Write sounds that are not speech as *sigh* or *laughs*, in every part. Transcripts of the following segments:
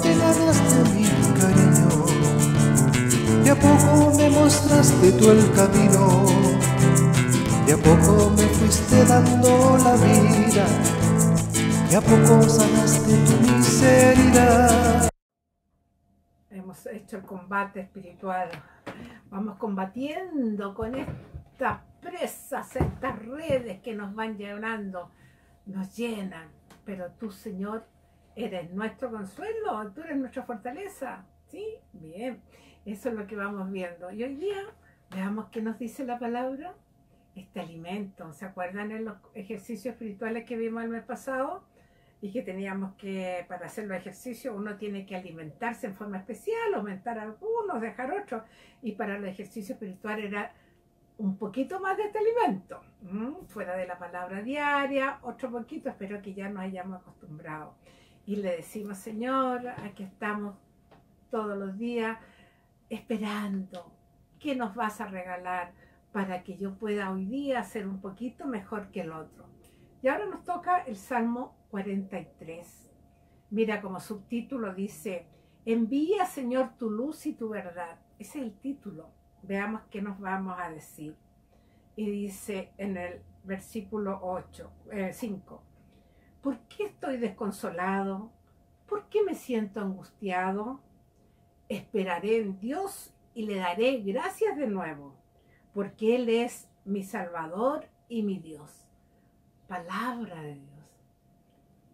te ganaste mi cariño, de a poco me mostraste tú el camino, de a poco me fuiste dando la vida, de a poco sanaste tu miseria. Hemos hecho el combate espiritual, vamos combatiendo con estas presas, estas redes que nos van llenando, nos llenan, pero tú Señor ¿Eres nuestro consuelo? ¿Tú eres nuestra fortaleza? ¿Sí? Bien. Eso es lo que vamos viendo. Y hoy día, veamos qué nos dice la palabra. Este alimento. ¿Se acuerdan en los ejercicios espirituales que vimos el mes pasado? Y que teníamos que, para hacer los ejercicios, uno tiene que alimentarse en forma especial, aumentar algunos, dejar otros. Y para los ejercicios espirituales era un poquito más de este alimento, fuera de la palabra diaria, otro poquito, espero que ya nos hayamos acostumbrado y le decimos, Señor, aquí estamos todos los días esperando. ¿Qué nos vas a regalar para que yo pueda hoy día ser un poquito mejor que el otro? Y ahora nos toca el Salmo 43. Mira como subtítulo dice, envía Señor tu luz y tu verdad. Ese es el título. Veamos qué nos vamos a decir. Y dice en el versículo 8, 5. ¿Por qué estoy desconsolado? ¿Por qué me siento angustiado? Esperaré en Dios y le daré gracias de nuevo, porque Él es mi Salvador y mi Dios. Palabra de Dios.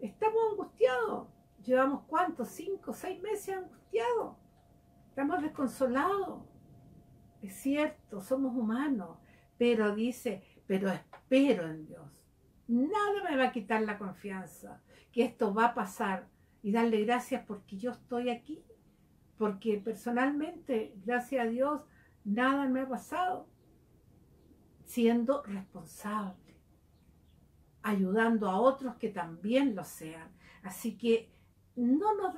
Estamos angustiados. Llevamos cuántos, cinco, seis meses angustiados. Estamos desconsolados. Es cierto, somos humanos, pero dice, pero espero en Dios. Nada me va a quitar la confianza que esto va a pasar y darle gracias porque yo estoy aquí, porque personalmente, gracias a Dios, nada me ha pasado, siendo responsable, ayudando a otros que también lo sean. Así que no nos,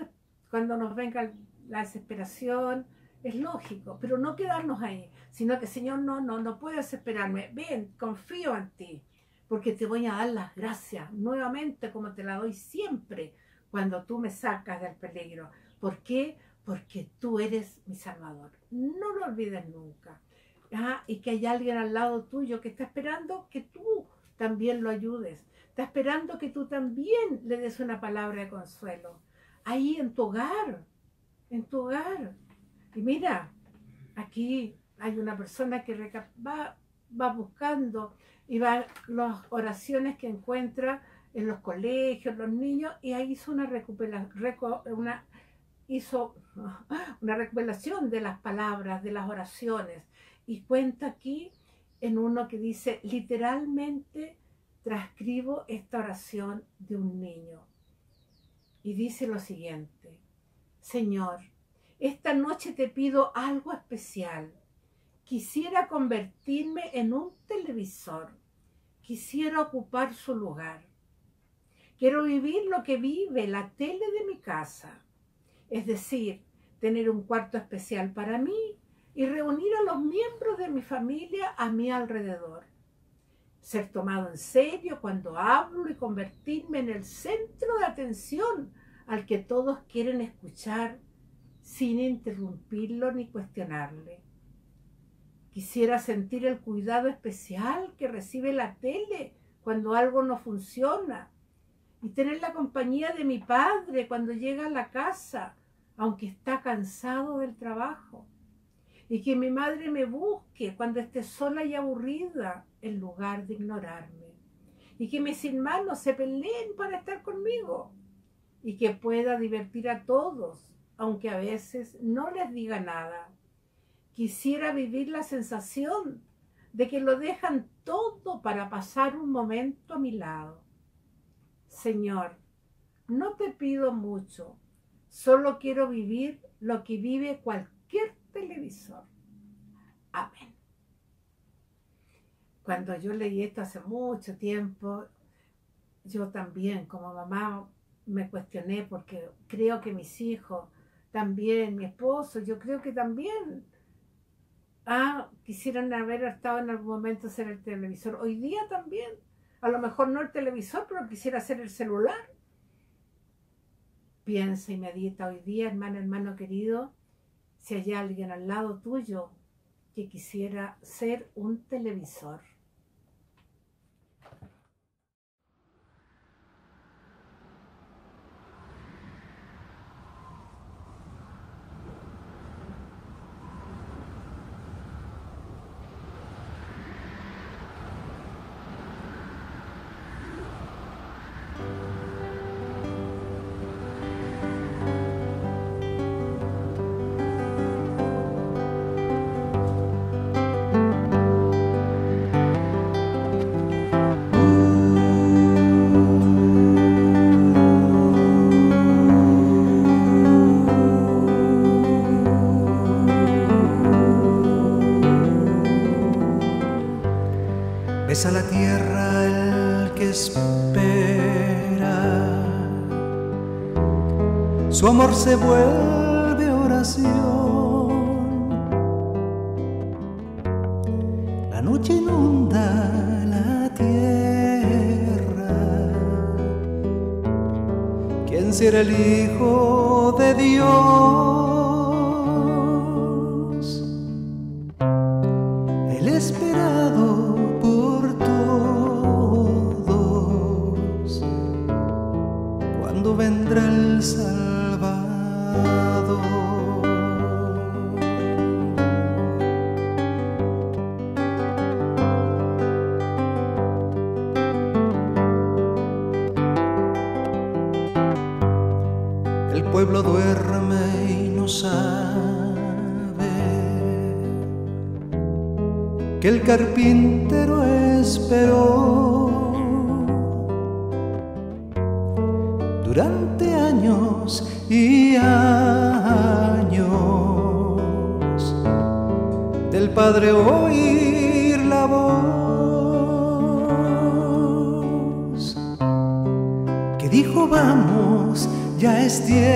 cuando nos venga la desesperación, es lógico, pero no quedarnos ahí, sino que Señor, no, no, no puedes esperarme, ven, confío en ti porque te voy a dar las gracias nuevamente como te la doy siempre cuando tú me sacas del peligro. ¿Por qué? Porque tú eres mi Salvador. No lo olvides nunca. Ah, y que hay alguien al lado tuyo que está esperando que tú también lo ayudes. Está esperando que tú también le des una palabra de consuelo. Ahí en tu hogar, en tu hogar. Y mira, aquí hay una persona que va, va buscando y va las oraciones que encuentra en los colegios, los niños, y ahí hizo una, una, hizo *laughs* una recuperación de las palabras, de las oraciones, y cuenta aquí en uno que dice, literalmente transcribo esta oración de un niño. Y dice lo siguiente, Señor, esta noche te pido algo especial. Quisiera convertirme en un televisor quisiera ocupar su lugar. Quiero vivir lo que vive la tele de mi casa, es decir, tener un cuarto especial para mí y reunir a los miembros de mi familia a mi alrededor. Ser tomado en serio cuando hablo y convertirme en el centro de atención al que todos quieren escuchar sin interrumpirlo ni cuestionarle. Quisiera sentir el cuidado especial que recibe la tele cuando algo no funciona y tener la compañía de mi padre cuando llega a la casa, aunque está cansado del trabajo. Y que mi madre me busque cuando esté sola y aburrida en lugar de ignorarme. Y que mis hermanos se peleen para estar conmigo. Y que pueda divertir a todos, aunque a veces no les diga nada Quisiera vivir la sensación de que lo dejan todo para pasar un momento a mi lado. Señor, no te pido mucho, solo quiero vivir lo que vive cualquier televisor. Amén. Cuando yo leí esto hace mucho tiempo, yo también como mamá me cuestioné porque creo que mis hijos también, mi esposo, yo creo que también Ah, quisieran haber estado en algún momento ser el televisor. Hoy día también. A lo mejor no el televisor, pero quisiera ser el celular. Piensa y medita hoy día, hermano, hermano querido, si hay alguien al lado tuyo que quisiera ser un televisor. A la tierra el que espera. Su amor se vuelve oración. La noche inunda la tierra. ¿Quién será el Hijo de Dios? El carpintero esperó durante años y años del Padre oír la voz que dijo vamos ya es tiempo.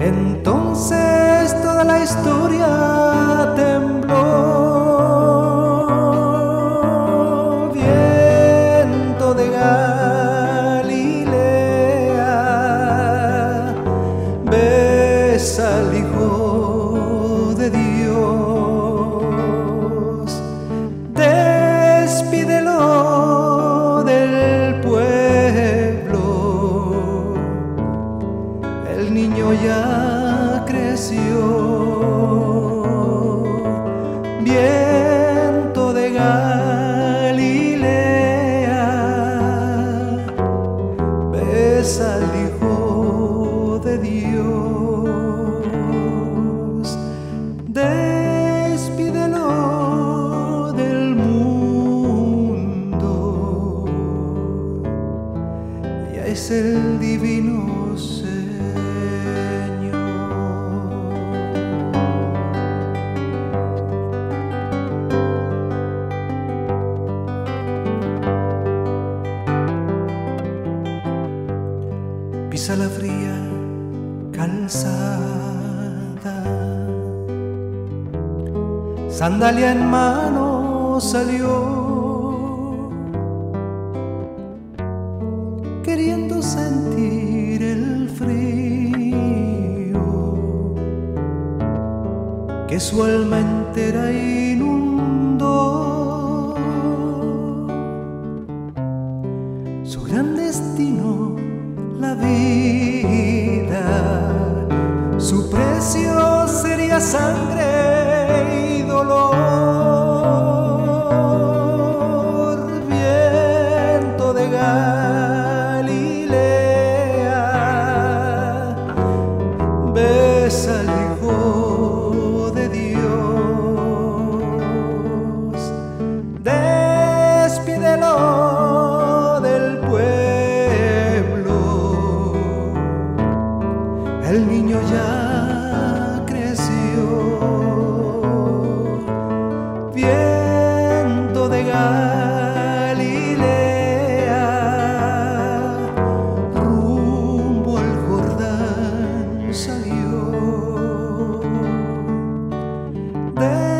Entonces toda la historia Dios. Despídelo del mundo. Ya es el divino pisa la fría Sandalia en mano salió, queriendo sentir el frío que su alma entera inundó. Sangre there